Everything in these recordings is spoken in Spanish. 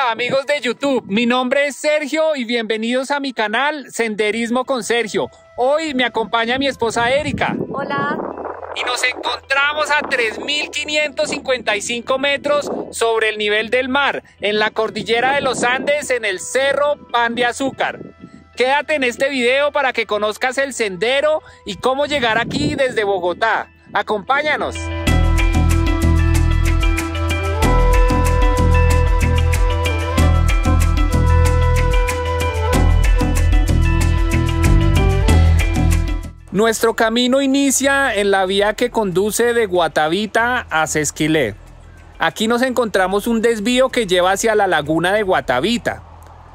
Hola amigos de YouTube, mi nombre es Sergio y bienvenidos a mi canal Senderismo con Sergio. Hoy me acompaña mi esposa Erika. Hola. Y nos encontramos a 3.555 metros sobre el nivel del mar, en la cordillera de los Andes, en el Cerro Pan de Azúcar. Quédate en este video para que conozcas el sendero y cómo llegar aquí desde Bogotá. Acompáñanos. Nuestro camino inicia en la vía que conduce de Guatavita a Sesquilé. Aquí nos encontramos un desvío que lleva hacia la laguna de Guatavita.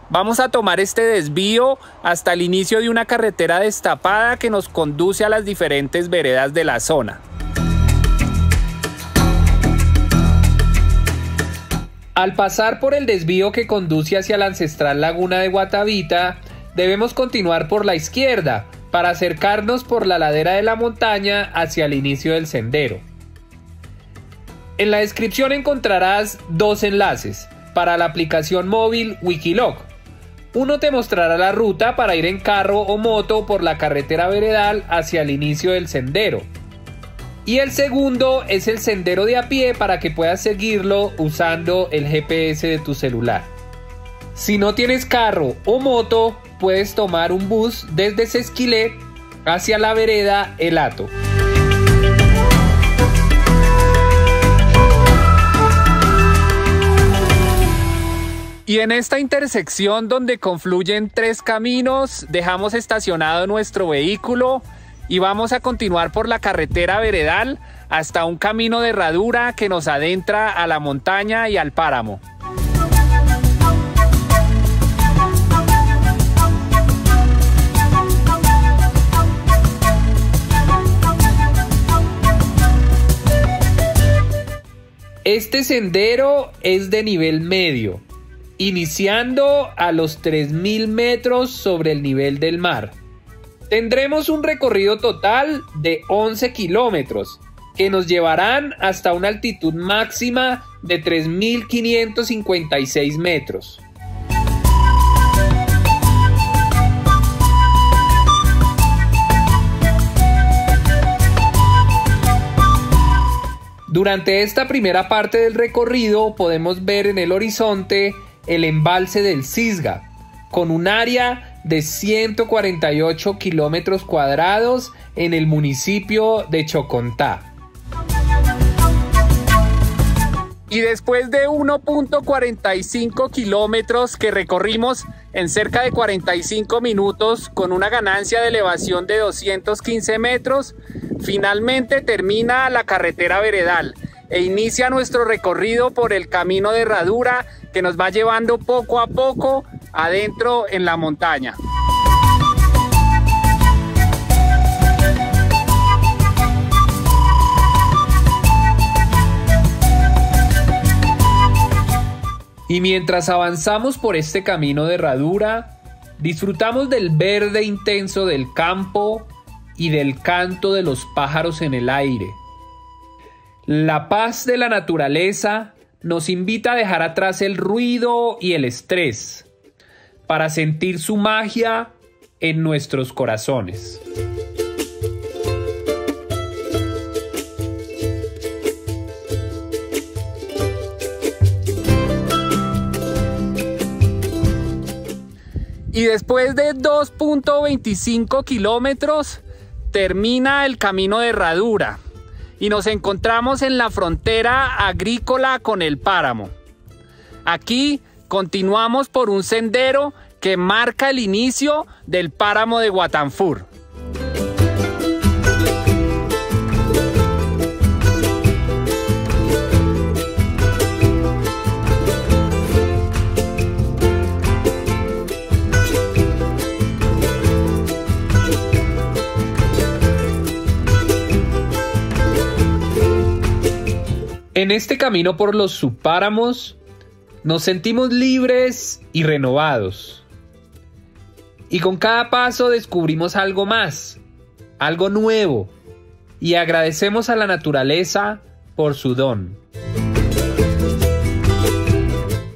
Vamos a tomar este desvío hasta el inicio de una carretera destapada que nos conduce a las diferentes veredas de la zona. Al pasar por el desvío que conduce hacia la ancestral laguna de Guatavita, debemos continuar por la izquierda, para acercarnos por la ladera de la montaña hacia el inicio del sendero. En la descripción encontrarás dos enlaces para la aplicación móvil Wikiloc. Uno te mostrará la ruta para ir en carro o moto por la carretera veredal hacia el inicio del sendero. Y el segundo es el sendero de a pie para que puedas seguirlo usando el GPS de tu celular. Si no tienes carro o moto, puedes tomar un bus desde Sesquilé hacia la vereda El Hato. Y en esta intersección donde confluyen tres caminos, dejamos estacionado nuestro vehículo y vamos a continuar por la carretera veredal hasta un camino de herradura que nos adentra a la montaña y al páramo. Este sendero es de nivel medio, iniciando a los 3.000 metros sobre el nivel del mar. Tendremos un recorrido total de 11 kilómetros, que nos llevarán hasta una altitud máxima de 3.556 metros. Durante esta primera parte del recorrido podemos ver en el horizonte el embalse del Cisga, con un área de 148 kilómetros cuadrados en el municipio de Chocontá. Y después de 1.45 kilómetros que recorrimos en cerca de 45 minutos con una ganancia de elevación de 215 metros, Finalmente termina la carretera veredal e inicia nuestro recorrido por el camino de herradura que nos va llevando poco a poco adentro en la montaña. Y mientras avanzamos por este camino de herradura, disfrutamos del verde intenso del campo y del canto de los pájaros en el aire. La paz de la naturaleza nos invita a dejar atrás el ruido y el estrés para sentir su magia en nuestros corazones. Y después de 2.25 kilómetros, termina el camino de herradura y nos encontramos en la frontera agrícola con el páramo. Aquí continuamos por un sendero que marca el inicio del páramo de Guatanfur. En este camino por los subpáramos nos sentimos libres y renovados. Y con cada paso descubrimos algo más, algo nuevo, y agradecemos a la naturaleza por su don.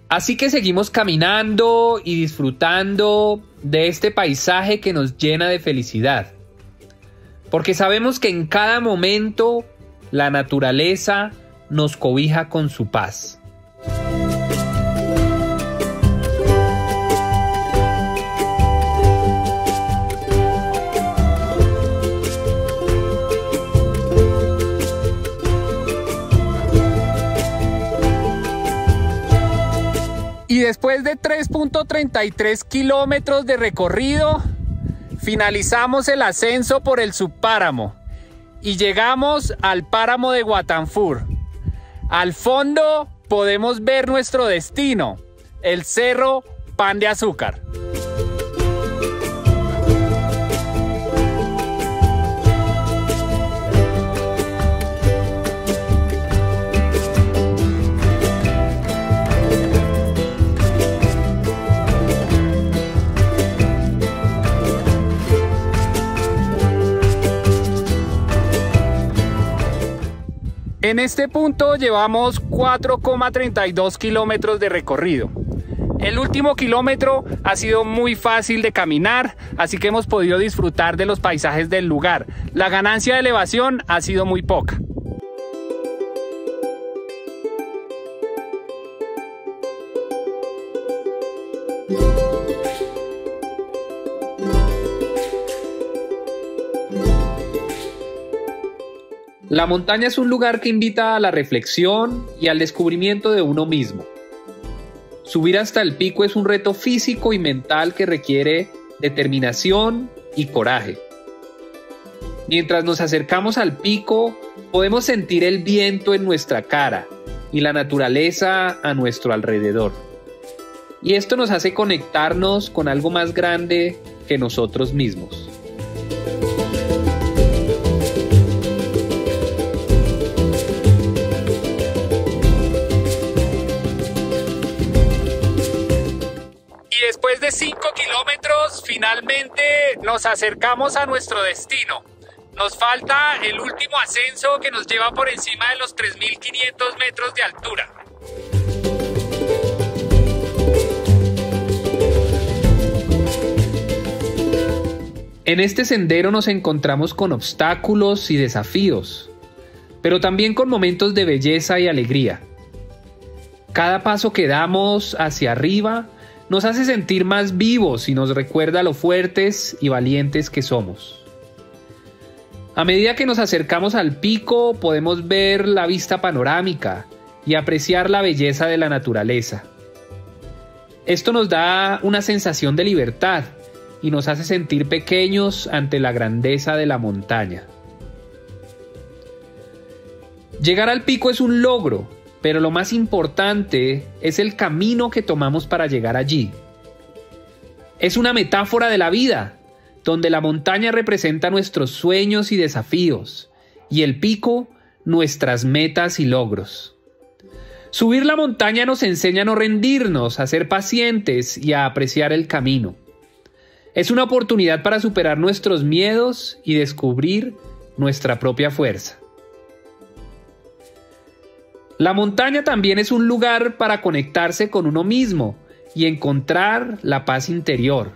Así que seguimos caminando y disfrutando de este paisaje que nos llena de felicidad. Porque sabemos que en cada momento la naturaleza nos cobija con su paz. Y después de 3.33 kilómetros de recorrido, finalizamos el ascenso por el subpáramo y llegamos al páramo de Guatanfur. Al fondo podemos ver nuestro destino, el cerro Pan de Azúcar. En este punto llevamos 4,32 kilómetros de recorrido. El último kilómetro ha sido muy fácil de caminar, así que hemos podido disfrutar de los paisajes del lugar. La ganancia de elevación ha sido muy poca. La montaña es un lugar que invita a la reflexión y al descubrimiento de uno mismo. Subir hasta el pico es un reto físico y mental que requiere determinación y coraje. Mientras nos acercamos al pico, podemos sentir el viento en nuestra cara y la naturaleza a nuestro alrededor. Y esto nos hace conectarnos con algo más grande que nosotros mismos. De 5 kilómetros finalmente nos acercamos a nuestro destino. Nos falta el último ascenso que nos lleva por encima de los 3.500 metros de altura. En este sendero nos encontramos con obstáculos y desafíos, pero también con momentos de belleza y alegría. Cada paso que damos hacia arriba nos hace sentir más vivos y nos recuerda lo fuertes y valientes que somos. A medida que nos acercamos al pico podemos ver la vista panorámica y apreciar la belleza de la naturaleza. Esto nos da una sensación de libertad y nos hace sentir pequeños ante la grandeza de la montaña. Llegar al pico es un logro, pero lo más importante es el camino que tomamos para llegar allí. Es una metáfora de la vida, donde la montaña representa nuestros sueños y desafíos, y el pico nuestras metas y logros. Subir la montaña nos enseña a no rendirnos, a ser pacientes y a apreciar el camino. Es una oportunidad para superar nuestros miedos y descubrir nuestra propia fuerza. La montaña también es un lugar para conectarse con uno mismo y encontrar la paz interior.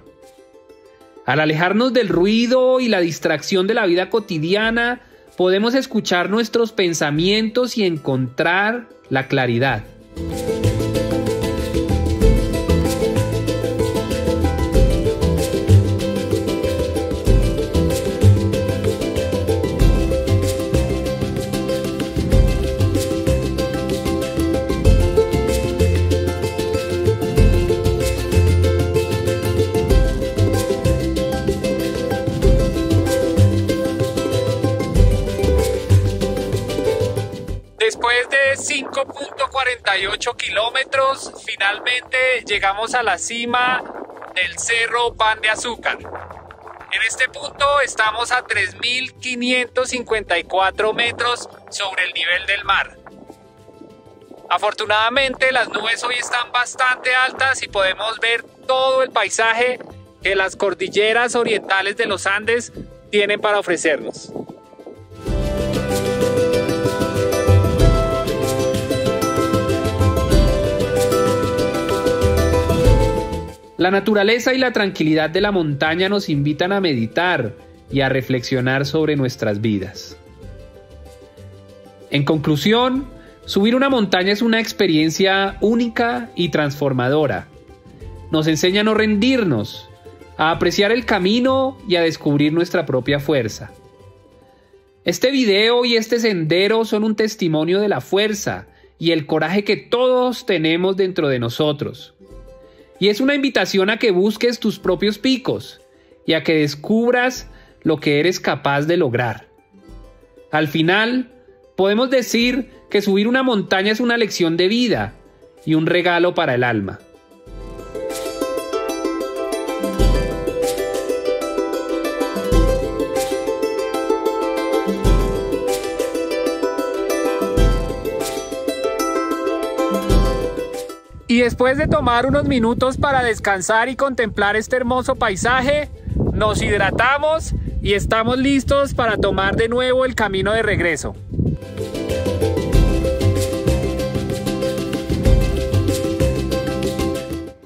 Al alejarnos del ruido y la distracción de la vida cotidiana, podemos escuchar nuestros pensamientos y encontrar la claridad. 5.48 kilómetros, finalmente llegamos a la cima del Cerro Pan de Azúcar. En este punto estamos a 3.554 metros sobre el nivel del mar. Afortunadamente las nubes hoy están bastante altas y podemos ver todo el paisaje que las cordilleras orientales de los Andes tienen para ofrecernos. La naturaleza y la tranquilidad de la montaña nos invitan a meditar y a reflexionar sobre nuestras vidas. En conclusión, subir una montaña es una experiencia única y transformadora. Nos enseña a no rendirnos, a apreciar el camino y a descubrir nuestra propia fuerza. Este video y este sendero son un testimonio de la fuerza y el coraje que todos tenemos dentro de nosotros. Y es una invitación a que busques tus propios picos y a que descubras lo que eres capaz de lograr. Al final, podemos decir que subir una montaña es una lección de vida y un regalo para el alma. Después de tomar unos minutos para descansar y contemplar este hermoso paisaje, nos hidratamos y estamos listos para tomar de nuevo el camino de regreso.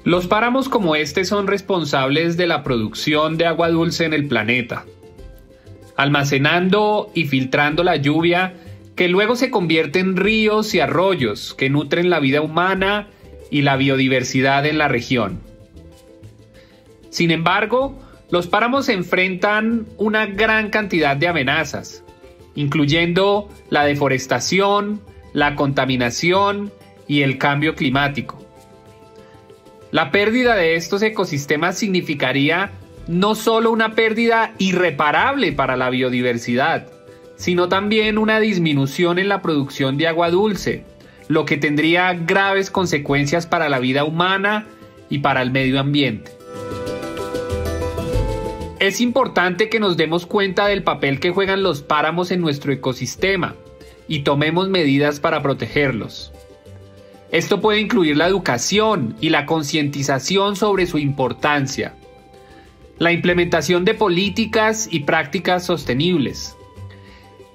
Los páramos como este son responsables de la producción de agua dulce en el planeta, almacenando y filtrando la lluvia que luego se convierte en ríos y arroyos que nutren la vida humana y la biodiversidad en la región. Sin embargo, los páramos enfrentan una gran cantidad de amenazas, incluyendo la deforestación, la contaminación y el cambio climático. La pérdida de estos ecosistemas significaría no solo una pérdida irreparable para la biodiversidad, sino también una disminución en la producción de agua dulce, lo que tendría graves consecuencias para la vida humana y para el medio ambiente. Es importante que nos demos cuenta del papel que juegan los páramos en nuestro ecosistema y tomemos medidas para protegerlos. Esto puede incluir la educación y la concientización sobre su importancia, la implementación de políticas y prácticas sostenibles,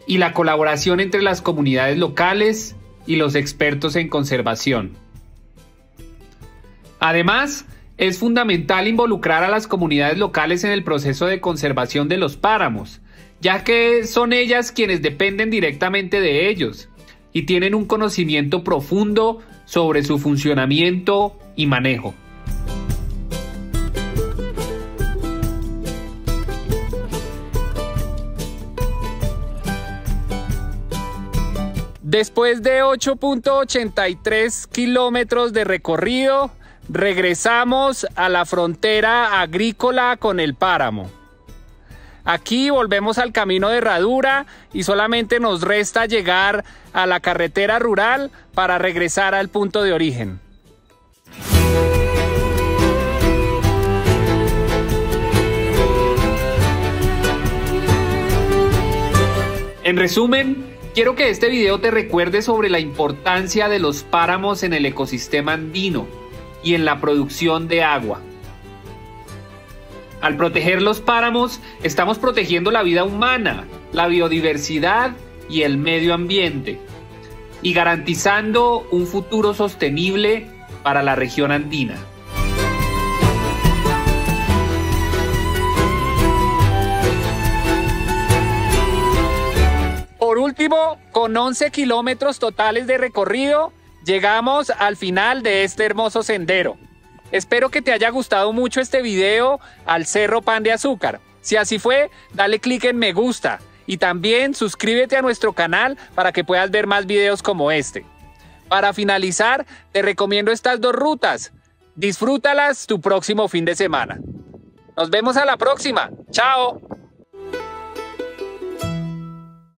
y la colaboración entre las comunidades locales y los expertos en conservación. Además, es fundamental involucrar a las comunidades locales en el proceso de conservación de los páramos, ya que son ellas quienes dependen directamente de ellos y tienen un conocimiento profundo sobre su funcionamiento y manejo. Después de 8.83 kilómetros de recorrido, regresamos a la frontera agrícola con el páramo. Aquí volvemos al camino de herradura y solamente nos resta llegar a la carretera rural para regresar al punto de origen. En resumen, Quiero que este video te recuerde sobre la importancia de los páramos en el ecosistema andino y en la producción de agua. Al proteger los páramos, estamos protegiendo la vida humana, la biodiversidad y el medio ambiente, y garantizando un futuro sostenible para la región andina. Con 11 kilómetros totales de recorrido, llegamos al final de este hermoso sendero. Espero que te haya gustado mucho este video al Cerro Pan de Azúcar. Si así fue, dale clic en me gusta y también suscríbete a nuestro canal para que puedas ver más videos como este. Para finalizar, te recomiendo estas dos rutas. Disfrútalas tu próximo fin de semana. Nos vemos a la próxima. Chao.